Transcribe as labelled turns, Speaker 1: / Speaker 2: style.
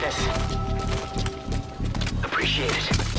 Speaker 1: this. Appreciate it.